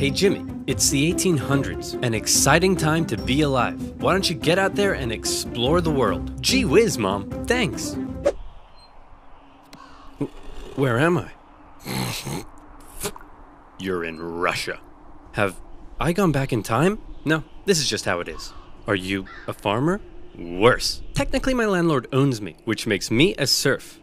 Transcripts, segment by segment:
Hey Jimmy, it's the 1800s, an exciting time to be alive. Why don't you get out there and explore the world? Gee whiz, Mom, thanks. Where am I? You're in Russia. Have I gone back in time? No, this is just how it is. Are you a farmer? Worse. Technically, my landlord owns me, which makes me a serf.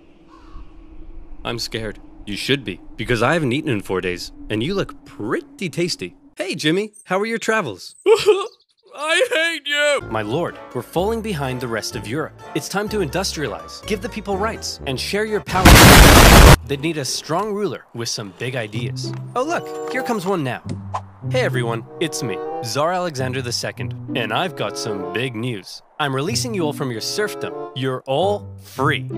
I'm scared. You should be, because I haven't eaten in four days, and you look pretty tasty. Hey, Jimmy, how are your travels? I hate you! My lord, we're falling behind the rest of Europe. It's time to industrialize, give the people rights, and share your power. They need a strong ruler with some big ideas. Oh, look, here comes one now. Hey everyone, it's me, Tsar Alexander II, and I've got some big news. I'm releasing you all from your serfdom. You're all free.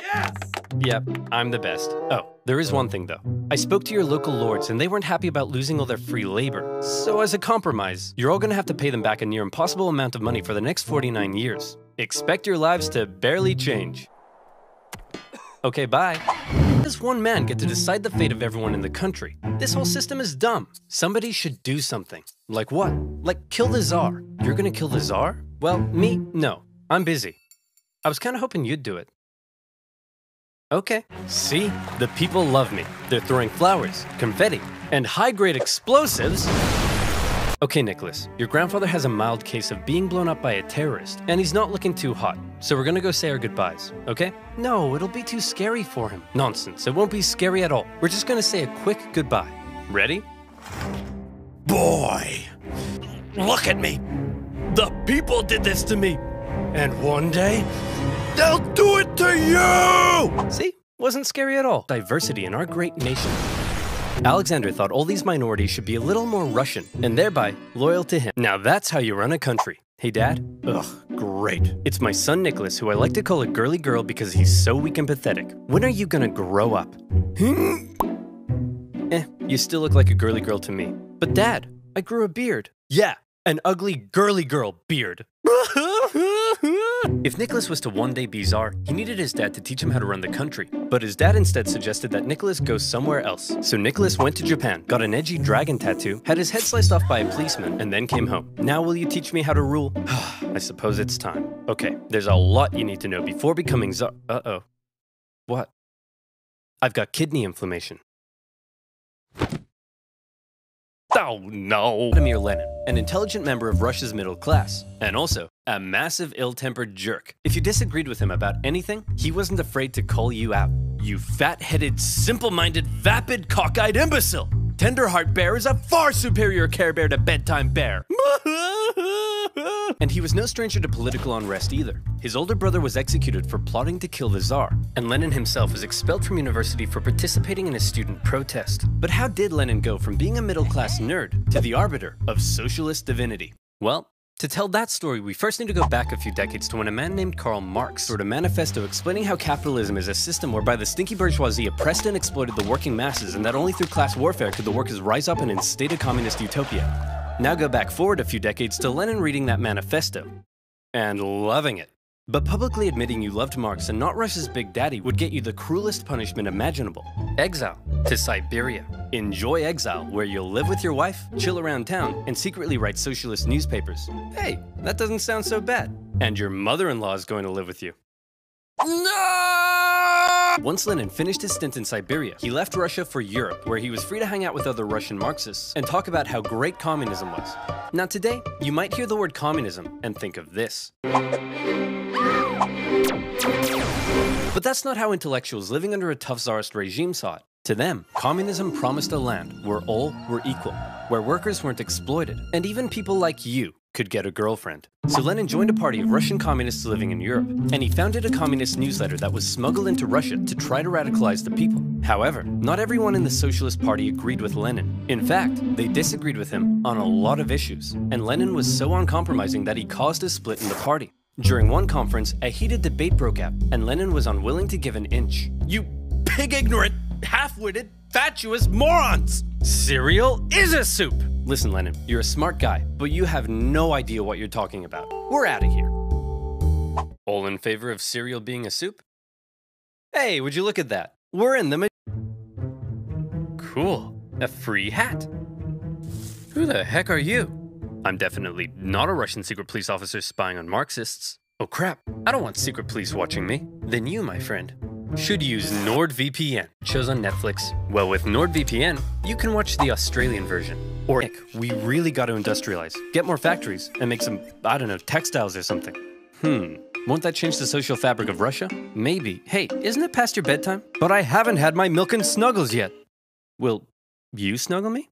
Yes! Yep, I'm the best. Oh, there is one thing though. I spoke to your local lords and they weren't happy about losing all their free labor. So, as a compromise, you're all gonna have to pay them back a near impossible amount of money for the next 49 years. Expect your lives to barely change. Okay, bye. How does one man get to decide the fate of everyone in the country? This whole system is dumb. Somebody should do something. Like what? Like kill the czar. You're gonna kill the czar? Well, me, no. I'm busy. I was kinda hoping you'd do it. Okay. See? The people love me. They're throwing flowers, confetti, and high grade explosives. Okay, Nicholas, your grandfather has a mild case of being blown up by a terrorist, and he's not looking too hot. So we're gonna go say our goodbyes, okay? No, it'll be too scary for him. Nonsense, it won't be scary at all. We're just gonna say a quick goodbye. Ready? Boy! Look at me! The people did this to me! And one day, they'll do it to you! See? Wasn't scary at all. Diversity in our great nation. Alexander thought all these minorities should be a little more Russian, and thereby loyal to him. Now that's how you run a country. Hey, Dad? Ugh, great. It's my son Nicholas, who I like to call a girly girl because he's so weak and pathetic. When are you gonna grow up? eh, you still look like a girly girl to me. But, Dad, I grew a beard. Yeah, an ugly girly girl beard. If Nicholas was to one day be czar, he needed his dad to teach him how to run the country. But his dad instead suggested that Nicholas go somewhere else. So Nicholas went to Japan, got an edgy dragon tattoo, had his head sliced off by a policeman, and then came home. Now will you teach me how to rule? I suppose it's time. Okay, there's a lot you need to know before becoming czar. Uh-oh. What? I've got kidney inflammation. Oh no! Vladimir Lenin, an intelligent member of Russia's middle class, and also a massive ill tempered jerk. If you disagreed with him about anything, he wasn't afraid to call you out. You fat headed, simple minded, vapid, cockeyed imbecile! Tenderheart Bear is a far superior Care Bear to Bedtime Bear. And he was no stranger to political unrest either. His older brother was executed for plotting to kill the Tsar, and Lenin himself was expelled from university for participating in a student protest. But how did Lenin go from being a middle class nerd to the arbiter of socialist divinity? Well, to tell that story, we first need to go back a few decades to when a man named Karl Marx wrote a manifesto explaining how capitalism is a system whereby the stinky bourgeoisie oppressed and exploited the working masses, and that only through class warfare could the workers rise up and instate a communist utopia. Now go back forward a few decades to Lenin reading that manifesto and loving it. But publicly admitting you loved Marx and not Russia's big daddy would get you the cruelest punishment imaginable exile to Siberia. Enjoy exile, where you'll live with your wife, chill around town, and secretly write socialist newspapers. Hey, that doesn't sound so bad. And your mother in law is going to live with you. No! Once Lenin finished his stint in Siberia, he left Russia for Europe, where he was free to hang out with other Russian Marxists and talk about how great communism was. Now, today, you might hear the word communism and think of this. But that's not how intellectuals living under a tough czarist regime saw it. To them, communism promised a land where all were equal, where workers weren't exploited, and even people like you could get a girlfriend. So Lenin joined a party of Russian communists living in Europe, and he founded a communist newsletter that was smuggled into Russia to try to radicalize the people. However, not everyone in the Socialist Party agreed with Lenin. In fact, they disagreed with him on a lot of issues, and Lenin was so uncompromising that he caused a split in the party. During one conference, a heated debate broke out, and Lenin was unwilling to give an inch. You pig ignorant, half witted, fatuous morons! Cereal is a soup! Listen, Lenin, you're a smart guy, but you have no idea what you're talking about. We're out of here. All in favor of cereal being a soup? Hey, would you look at that? We're in the. Cool. a free hat. Who the heck are you? I'm definitely not a Russian secret police officer spying on Marxists. Oh crap, I don't want secret police watching me. Then you, my friend, should use NordVPN. Shows on Netflix. Well, with NordVPN, you can watch the Australian version. Or, we really got to industrialize, get more factories, and make some, I don't know, textiles or something. Hmm, won't that change the social fabric of Russia? Maybe. Hey, isn't it past your bedtime? But I haven't had my milk and snuggles yet. Will you snuggle me?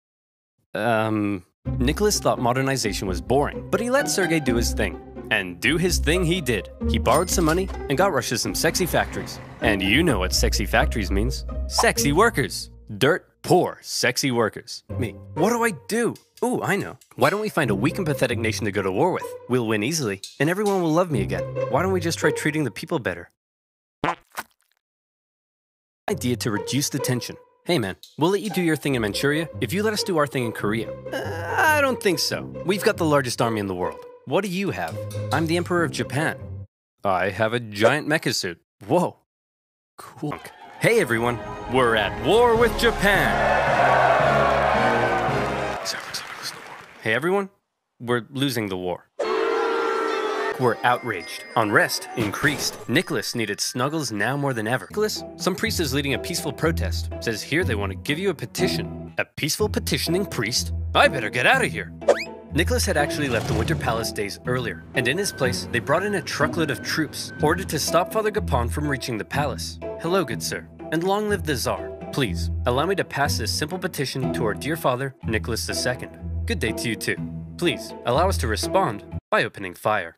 Um, Nicholas thought modernization was boring, but he let Sergei do his thing. And do his thing he did. He borrowed some money and got Russia some sexy factories. And you know what sexy factories means sexy workers. Dirt poor, sexy workers. Me. What do I do? Ooh, I know. Why don't we find a weak and pathetic nation to go to war with? We'll win easily, and everyone will love me again. Why don't we just try treating the people better? Idea to reduce the tension. Hey man, we'll let you do your thing in Manchuria if you let us do our thing in Korea. Uh, I don't think so. We've got the largest army in the world. What do you have? I'm the Emperor of Japan. I have a giant mecha suit. Whoa. Cool. Hey everyone, we're at war with Japan. Hey everyone, we're losing the war. We're outraged. Unrest increased. Nicholas needed snuggles now more than ever. Nicholas, some priest is leading a peaceful protest. Says here they want to give you a petition. A peaceful petitioning priest? I better get out of here. Nicholas had actually left the Winter Palace days earlier, and in his place, they brought in a truckload of troops, ordered to stop Father Gapon from reaching the palace. Hello, good sir, and long live the Tsar. Please, allow me to pass this simple petition to our dear father, Nicholas II. Good day to you too. Please, allow us to respond by opening fire.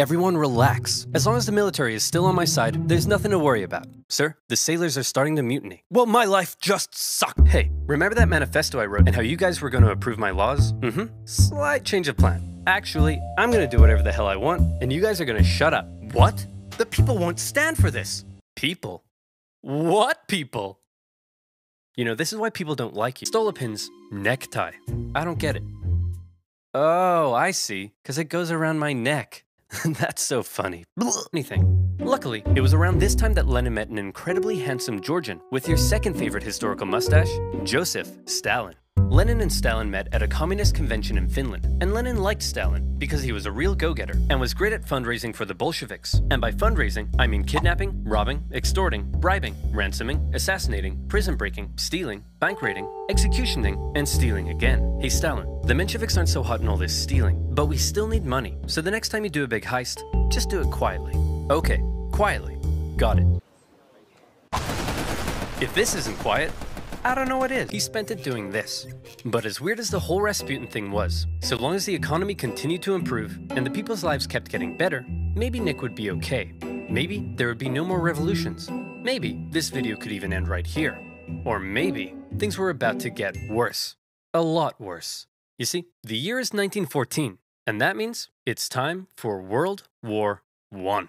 Everyone relax. As long as the military is still on my side, there's nothing to worry about. Sir, the sailors are starting to mutiny. Well, my life just sucked. Hey, remember that manifesto I wrote and how you guys were going to approve my laws? Mm-hmm. Slight change of plan. Actually, I'm going to do whatever the hell I want, and you guys are going to shut up. What? The people won't stand for this. People? What people? You know, this is why people don't like you. Stolypin's necktie. I don't get it. Oh, I see. Because it goes around my neck. That's so funny. Anything. Luckily, it was around this time that Lenin met an incredibly handsome Georgian with your second favorite historical mustache, Joseph Stalin. Lenin and Stalin met at a communist convention in Finland, and Lenin liked Stalin because he was a real go-getter and was great at fundraising for the Bolsheviks. And by fundraising, I mean kidnapping, robbing, extorting, bribing, ransoming, assassinating, prison breaking, stealing, bank raiding, executioning, and stealing again. Hey Stalin, the Mensheviks aren't so hot in all this stealing, but we still need money. So the next time you do a big heist, just do it quietly. Okay, quietly. Got it. If this isn't quiet, I don't know what is. He spent it doing this. But as weird as the whole Rasputin thing was, so long as the economy continued to improve and the people's lives kept getting better, maybe Nick would be okay. Maybe there would be no more revolutions. Maybe this video could even end right here. Or maybe things were about to get worse. A lot worse. You see, the year is 1914, and that means it's time for World War One.